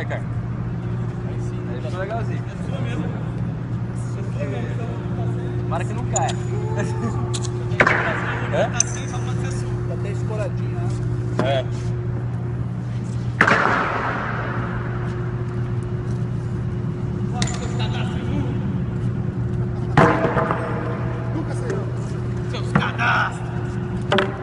Aí, cara. Aí sim. Aí ficou legalzinho. É sua mesmo. Tomara que não caia. Hã? Tá assim, só pode ser sua. Tá até escoradinho, né? É. Nunca saiu. Seus cadastros.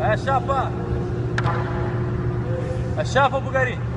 A chapa. A chapa, Bugari.